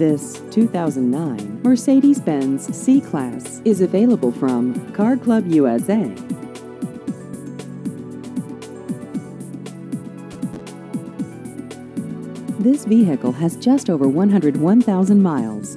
This 2009 Mercedes-Benz C-Class is available from Car Club USA. This vehicle has just over 101,000 miles.